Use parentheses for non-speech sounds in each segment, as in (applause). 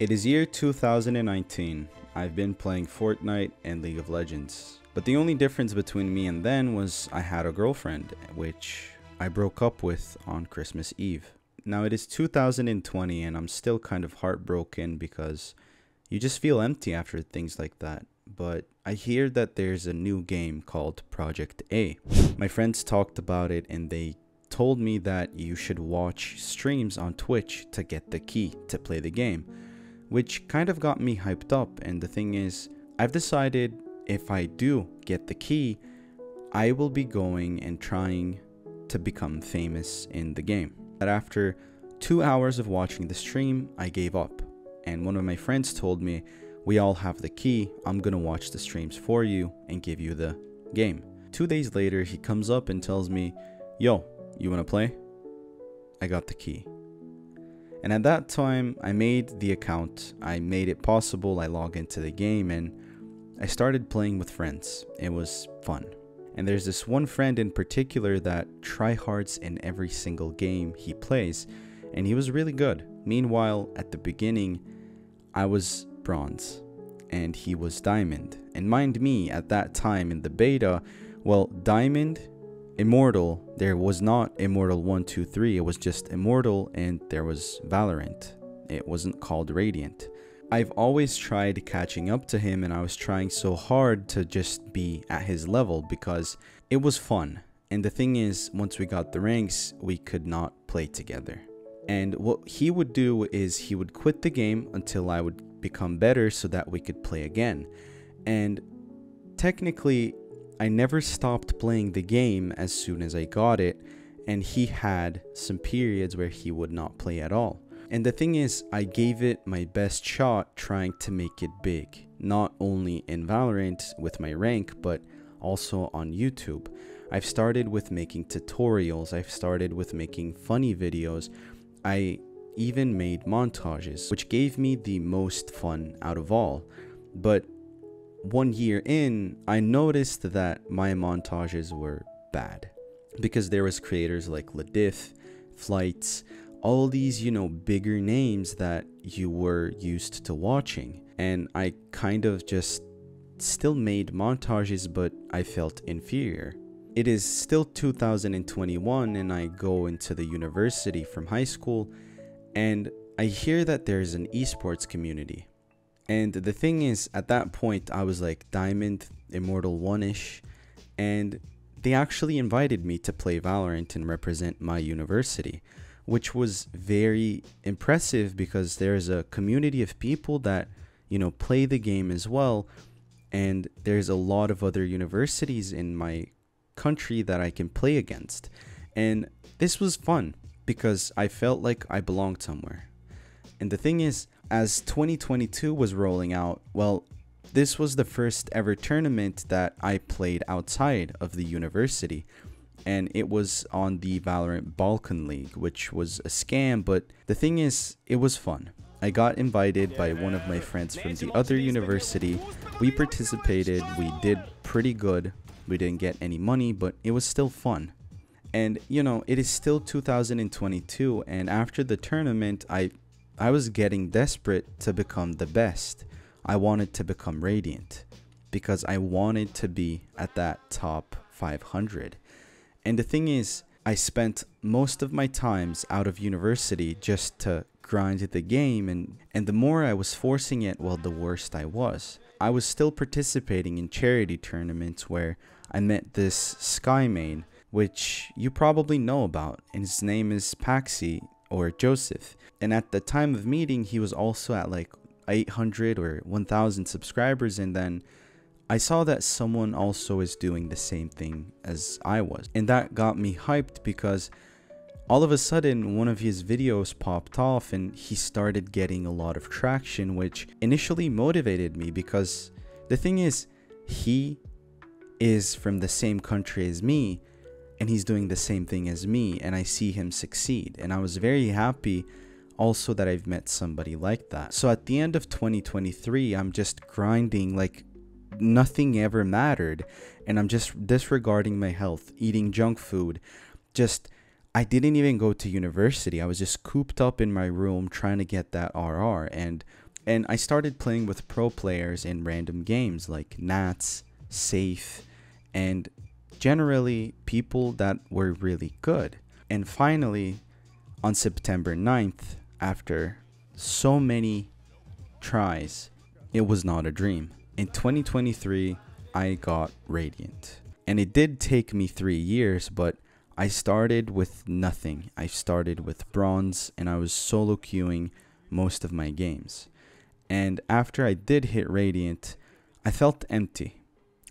It is year 2019. I've been playing Fortnite and League of Legends. But the only difference between me and then was I had a girlfriend, which I broke up with on Christmas Eve. Now it is 2020 and I'm still kind of heartbroken because you just feel empty after things like that. But I hear that there's a new game called Project A. My friends talked about it and they told me that you should watch streams on Twitch to get the key to play the game, which kind of got me hyped up. And the thing is, I've decided if I do get the key, I will be going and trying to become famous in the game. But after two hours of watching the stream, I gave up. And one of my friends told me, We all have the key, I'm gonna watch the streams for you and give you the game. Two days later, he comes up and tells me, Yo, you wanna play? I got the key. And at that time, I made the account, I made it possible, I log into the game, and I started playing with friends. It was fun. And there's this one friend in particular that tryhards in every single game he plays, and he was really good. Meanwhile, at the beginning, I was bronze and he was diamond. And mind me, at that time in the beta, well, diamond, immortal, there was not immortal 1, 2, 3, it was just immortal and there was Valorant. It wasn't called Radiant. I've always tried catching up to him and I was trying so hard to just be at his level because it was fun. And the thing is, once we got the ranks, we could not play together. And what he would do is he would quit the game until I would become better so that we could play again. And technically, I never stopped playing the game as soon as I got it, and he had some periods where he would not play at all. And the thing is, I gave it my best shot trying to make it big, not only in Valorant with my rank, but also on YouTube. I've started with making tutorials, I've started with making funny videos, I even made montages, which gave me the most fun out of all. But one year in, I noticed that my montages were bad because there was creators like Ladif, Flights, all these, you know, bigger names that you were used to watching. And I kind of just still made montages, but I felt inferior. It is still 2021, and I go into the university from high school, and I hear that there's an esports community. And the thing is, at that point, I was like Diamond, Immortal 1 ish, and they actually invited me to play Valorant and represent my university which was very impressive because there's a community of people that you know play the game as well and there's a lot of other universities in my country that I can play against. And this was fun because I felt like I belonged somewhere. And the thing is as 2022 was rolling out well this was the first ever tournament that I played outside of the university and it was on the Valorant Balkan League, which was a scam, but the thing is, it was fun. I got invited by one of my friends from the other university. We participated, we did pretty good. We didn't get any money, but it was still fun. And you know, it is still 2022 and after the tournament, I I was getting desperate to become the best. I wanted to become Radiant because I wanted to be at that top 500. And the thing is, I spent most of my times out of university just to grind the game and and the more I was forcing it, well the worse I was. I was still participating in charity tournaments where I met this Skye main, which you probably know about, and his name is Paxieh or Joseph. And at the time of meeting, he was also at like 800 or 1000 subscribers and then I saw that someone also is doing the same thing as I was. And that got me hyped because all of a sudden one of his videos popped off and he started getting a lot of traction, which initially motivated me because the thing is, he is from the same country as me and he's doing the same thing as me and I see him succeed. And I was very happy also that I've met somebody like that. So at the end of 2023, I'm just grinding like nothing ever mattered and I'm just disregarding my health, eating junk food. Just I didn't even go to university. I was just cooped up in my room trying to get that RR and And I started playing with pro players in random games like Nats, Sayf, and generally people that were really good. And finally, on September 9th, after so many tries, it was not a dream. In 2023, I got Radiant. And it did take me three years, but I started with nothing. I started with bronze and I was solo queuing most of my games. And after I did hit Radiant, I felt empty.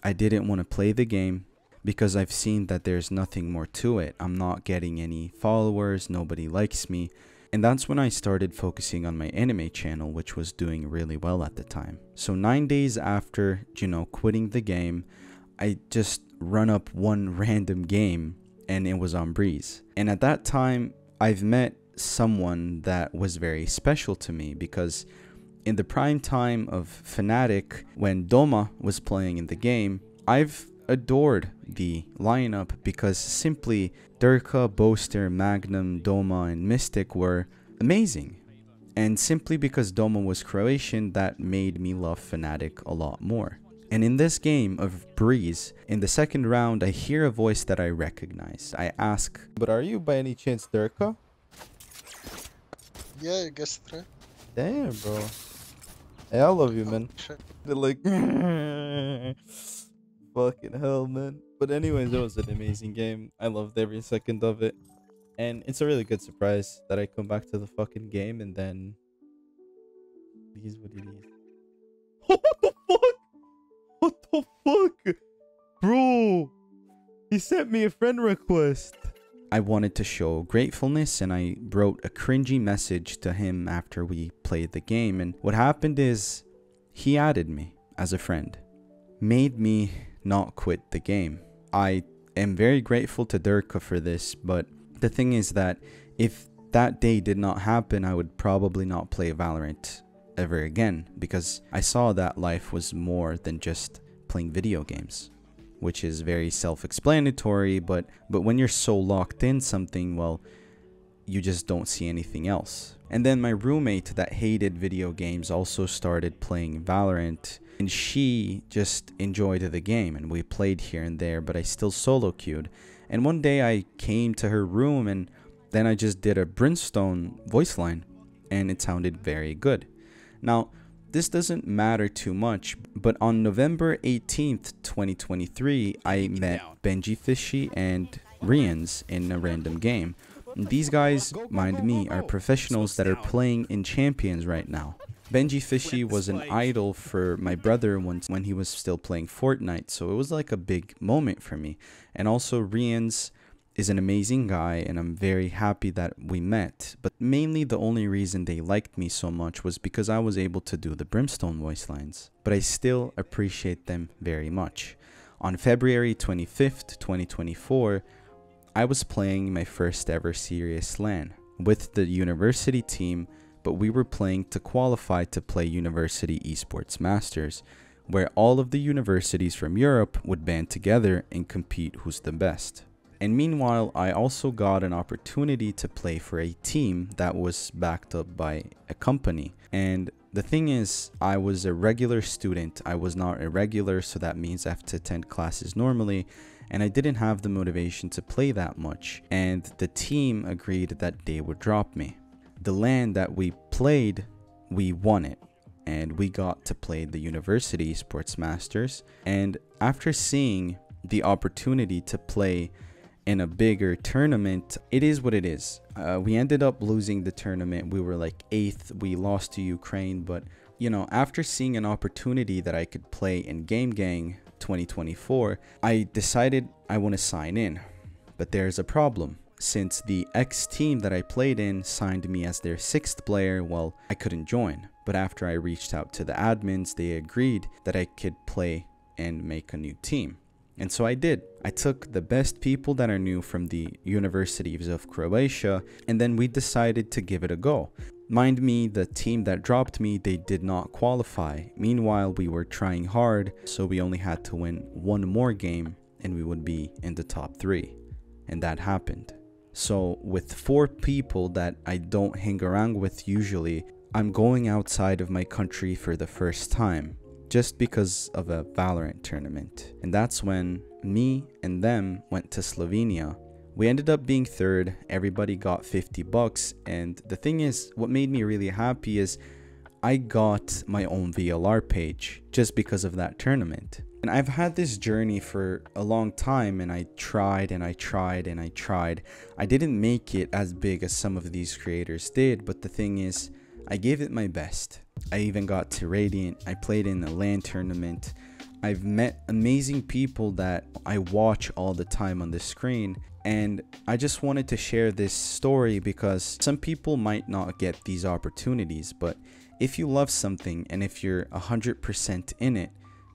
I didn't want to play the game because I've seen that there's nothing more to it. I'm not getting any followers, nobody likes me. And that's when I started focusing on my anime channel, which was doing really well at the time. So, nine days after, you know, quitting the game, I just run up one (laughs) random game and it was on Breeze. And at that time, I've met someone that was very special to me because in the prime time of Fnatic, when Doma was playing in the game, I've adored the lineup because simply Derke, Boaster, Magnum, Doma, and Mistic were amazing. And simply because Doma was Croatian, that made me love Fnatic a lot more. And in this game of Breeze, in the second round, I hear a voice that I recognize. I ask, But are you by any chance Derke? Yeah, I guess try. Damn, bro. Hey, I love you, man. Oh, They're like, (laughs) fucking hell, man. But anyways, it was an amazing game. I loved every second of it. And it's a really good surprise that I come back to the fucking game and then is what it is. (laughs) what the fuck? What the fuck? Bro, he sent me a friend request. I wanted to show gratefulness and I wrote a cringy message to him after we played the game. And what happened is he added me as a friend, made me not quit the game. I am very grateful to Derke for this, but the thing is that if that day did not happen, I would probably not play Valorant ever again because I saw that life was more than just playing video games, which is very self-explanatory, but but when you're so locked in something, well, you just don't see anything else. And then my roommate that hated video games also started playing Valorant and she just enjoyed the game and we played here and there, but I still solo queued. And one day I came to her room and then I just did a Brimstone voice line and it sounded very good. Now, this doesn't matter too much, but on November 18th, 2023, I met BenjyFishy and Riens in a random game. These guys, mind me, are professionals that are playing in Champions right now. BenjyFishy was an idol for my brother once when he was still playing Fortnite, so it was like a big moment for me. And also Riens is an amazing guy and I'm very happy that we met. But mainly the only reason they liked me so much was because I was able to do the Brimstone voice lines. But I still appreciate them very much. On February 25th, 2024, I was playing my first ever serious LAN with the university team but we were playing to qualify to play University Esports Masters, where all of the universities from Europe would band together and compete who's the best. And meanwhile, I also got an opportunity to play for a team that was backed up by a company. And the thing is, I was a regular student. I was not irregular, so that means I have to attend classes normally. And I didn't have the motivation to play that much. And the team agreed that they would drop me the LAN that we played, we won it. And we got to play the University Sports Masters. And after seeing the opportunity to play in a bigger tournament, it is what it is. Uh, we ended up losing the tournament. We were like eighth. We lost to Ukraine. But, you know, after seeing an opportunity that I could play in Game Gang 2024, I decided I want to sign in. But there's a problem since the ex team that I played in signed me as their sixth player, well, I couldn't join. But after I reached out to the admins, they agreed that I could play and make a new team. And so I did. I took the best people that I knew from the universities of Croatia, and then we decided to give it a go. Mind me, the team that dropped me, they did not qualify. Meanwhile, we were trying hard, so we only had to win one more game and we would be in the top three. And that happened. So with four people that I don't hang around with usually, I'm going outside of my country for the first time just because of a Valorant tournament. And that's when me and them went to Slovenia. We ended up being third, everybody got 50 bucks, and the thing is, what made me really happy is I got my own VLR page just because of that tournament. And I've had this journey for a long time and I tried and I tried and I tried. I didn't make it as big as some of these creators did, but the thing is, I gave it my best. I even got to Radiant. I played in a LAN tournament. I've met amazing people that I watch all the time on the screen. And I just wanted to share this story because some people might not get these opportunities. But if you love something and if you're 100% in it,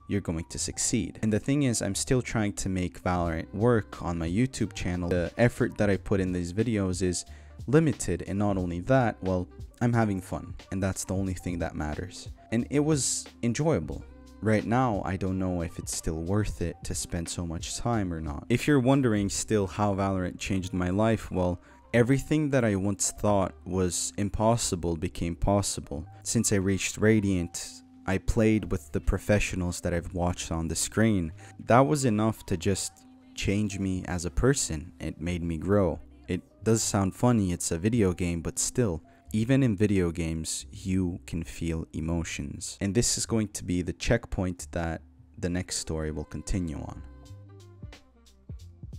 you're going to succeed. And the thing is, I'm still trying to make Valorant work on my YouTube channel. The effort that I put in these videos is limited. And not only that, well, I'm having fun. And that's the only thing that matters. And it was enjoyable. Right now, I don't know if it's still worth it to spend so much time or not. If you're wondering still how Valorant changed my life, well, everything that I once thought was impossible became possible. Since I reached Radiant, I played with the professionals that I've watched on the screen. That was enough to just change me as a person. It made me grow. It does sound funny, it's a video game, but still, even in video games, you can feel emotions. And this is going to be the checkpoint that the next story will continue on.